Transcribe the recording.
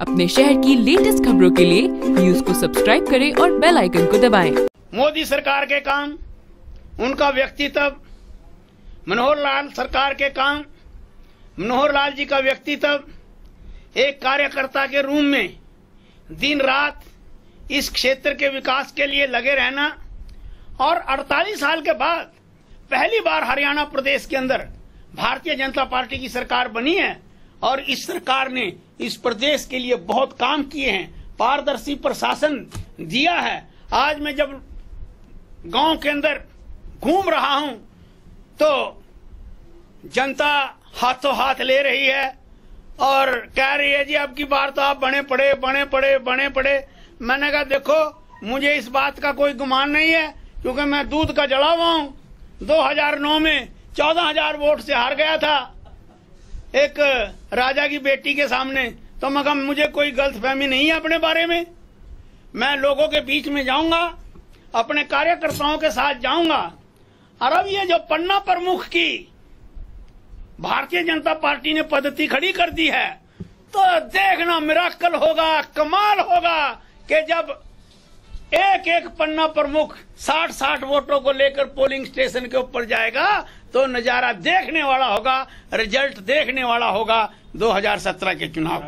अपने शहर की लेटेस्ट खबरों के लिए न्यूज़ को सब्सक्राइब करें और बेल आइकन को दबाएँ। मोदी सरकार के काम, उनका व्यक्तित्व मनोहर लाल सरकार के काम मनोहर लाल जी का व्यक्तित्व, एक कार्यकर्ता के रूम में दिन रात इस क्षेत्र के विकास के लिए लगे रहना और 48 साल के बाद पहली बार हरियाणा प्रदेश के अंदर भारतीय जनता पार्टी की सरकार बनी है और इस सरकार ने इस प्रदेश के लिए बहुत काम किए हैं। पारदर्शी प्रशासन दिया है। आज मैं जब गाँव के अंदर घूम रहा हूँ तो जनता हाथों हाथ ले रही है और कह रही है, जी अब की बार तो आप बने पड़े बने पड़े बने पड़े। मैंने कहा, देखो, मुझे इस बात का कोई गुमान नहीं है, क्योंकि मैं दूध का जला हुआ हूँ। 2009 में चौदह हज़ार वोट से हार गया था। एक राजा की बेटी के सामने तो मैं मुझे कोई गलत फहमी नहीं है अपने बारे में। मैं लोगों के बीच में जाऊँगा, अपने कार्यकर्ताओं के साथ जाऊँगा। और अब ये जो पन्ना प्रमुख की भारतीय जनता पार्टी ने पद्धति खड़ी कर दी है तो देखना मिराकल होगा, कमाल होगा कि जब एक एक पन्ना प्रमुख साठ साठ वोटों को लेकर पोलिंग स्टेशन के ऊपर जाएगा तो नज़ारा देखने वाला होगा रिज़ल्ट देखने वाला होगा 2017 के चुनाव।